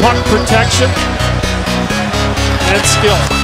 puck protection and skill.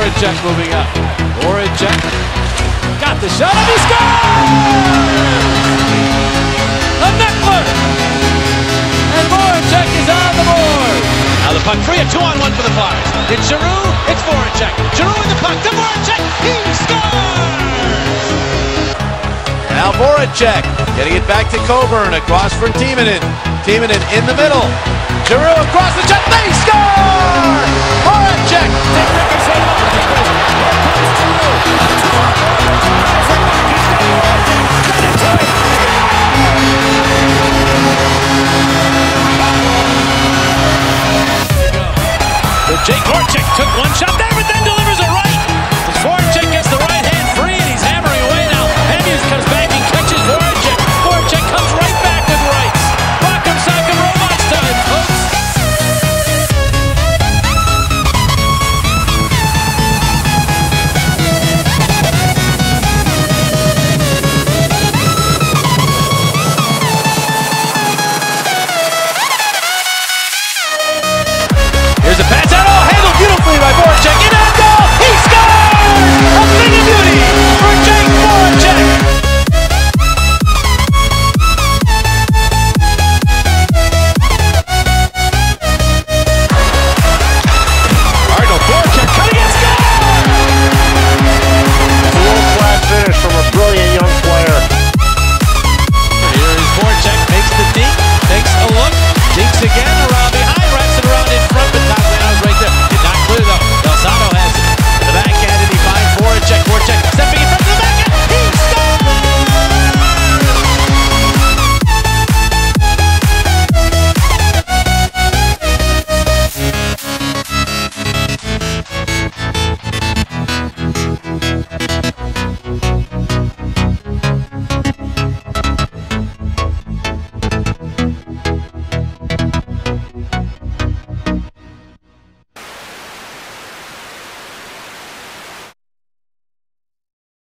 Oren Jack moving up. Oren Jack got the shot and he scores! A Meckler! And Oren Jack is on the board! Now the puck free, a two-on-one for the Flyers. It's Giroux, it's Voracek. Giroux in the puck, to Voracek, he scores! Now Voracek getting it back to Coburn, across from Timonen. Timonen in the middle. Giroux across the jet, they score! Voracek!